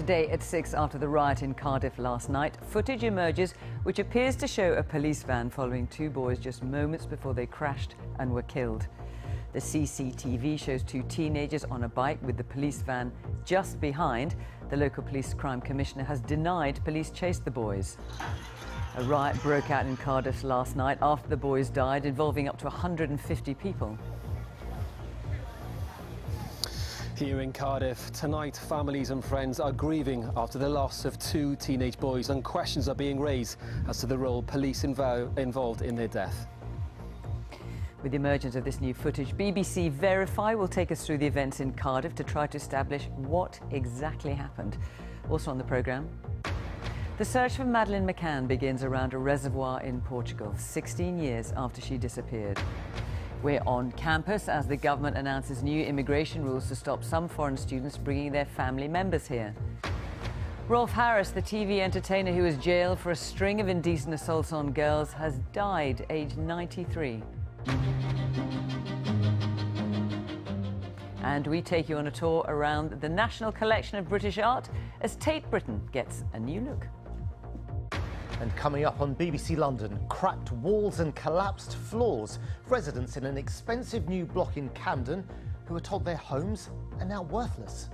Today at 6 after the riot in Cardiff last night, footage emerges which appears to show a police van following two boys just moments before they crashed and were killed. The CCTV shows two teenagers on a bike with the police van just behind. The local police crime commissioner has denied police chased the boys. A riot broke out in Cardiff last night after the boys died, involving up to 150 people. Here in Cardiff, tonight families and friends are grieving after the loss of two teenage boys and questions are being raised as to the role police invo involved in their death. With the emergence of this new footage, BBC Verify will take us through the events in Cardiff to try to establish what exactly happened. Also on the programme, the search for Madeleine McCann begins around a reservoir in Portugal, 16 years after she disappeared. We're on campus as the government announces new immigration rules to stop some foreign students bringing their family members here. Rolf Harris, the TV entertainer who was jailed for a string of indecent assaults on girls, has died aged 93. And we take you on a tour around the National Collection of British Art as Tate Britain gets a new look. And coming up on BBC London, cracked walls and collapsed floors. Residents in an expensive new block in Camden who are told their homes are now worthless.